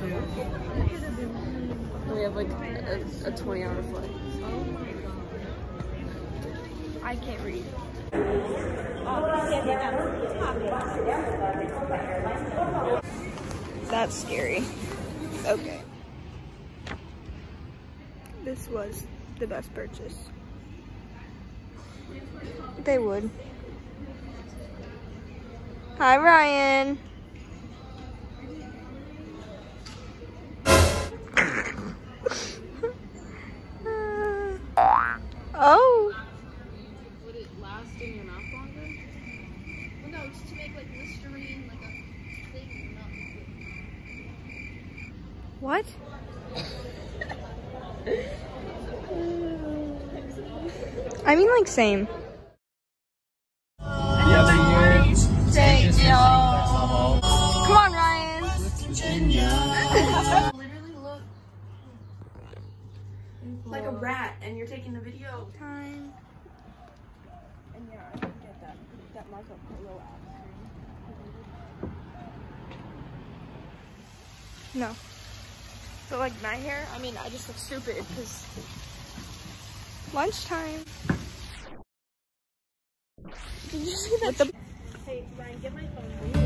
We have like a, a 20 hour flight. I can't read. That's scary. Okay. This was the best purchase. They would. Hi, Ryan. I mean, like, same. Come on, Ryan. Literally look like a rat and you're taking a video. Time. And yeah, I can get that that Marco Polo app. No. But like my hair, I mean, I just look stupid because lunchtime. Did you see that? the Hey, Ryan, get my phone.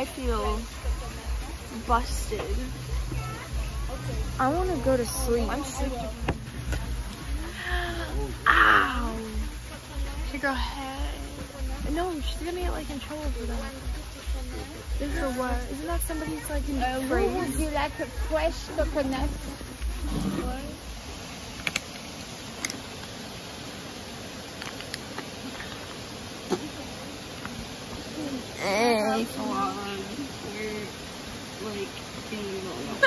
I feel busted. I want to go to sleep. I'm sleepy. Ow! Take her head. No, she's gonna get like in trouble for that. This is what? Isn't that somebody's like in Uh, phrase? would you like a fresh coconut? Hey. Come on. You're like being vulnerable.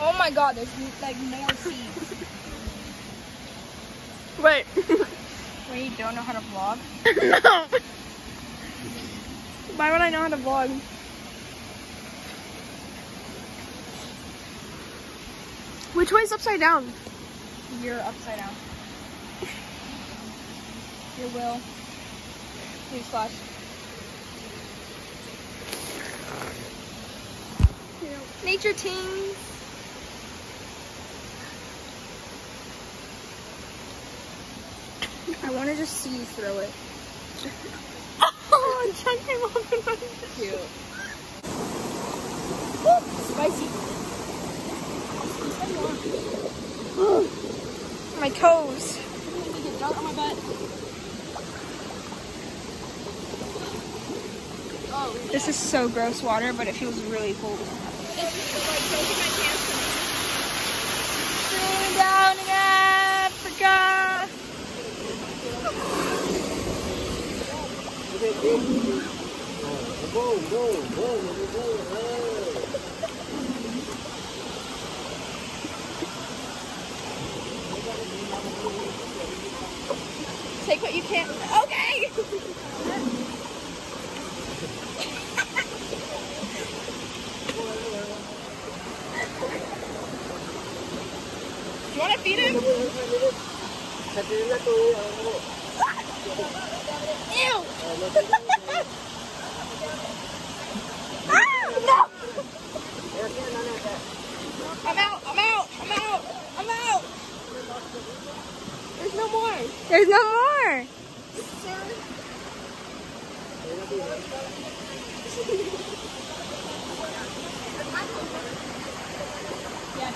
Oh my god, there's like more seeds. Wait. Wait, you don't know how to vlog? no. Why would I know how to vlog? Which way's upside down? You're upside down. Your will. Please flash. Nature teams. I want to just see you throw it. oh, Chuck came off my Cute. Spicy. my toes. Oh, This is so gross water, but it feels really cold. Sing down in Africa. Take what you can. Okay. you want to feed him? Ew. ah, no. I'm out. I'm out. I'm out. I'm out. There's no more. There's no more.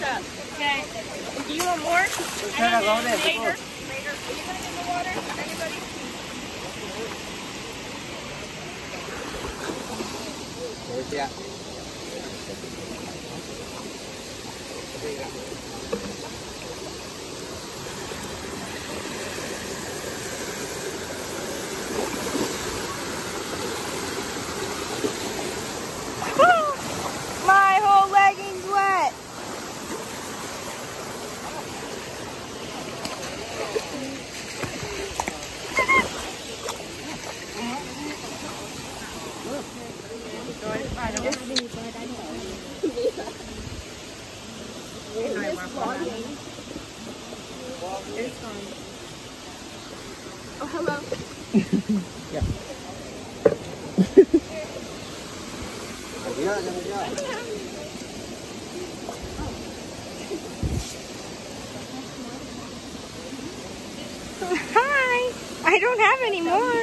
this up. Okay. Do you want more? I don't know. Later. Later. Are you gonna get the water? Anybody? Yeah. Oh, hello. Adiós. Hi. I don't have any more.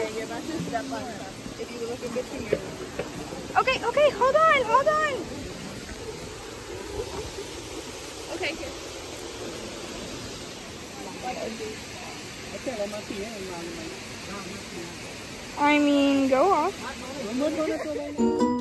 Okay, okay, hold on, hold on. Okay, here. I mean, go off.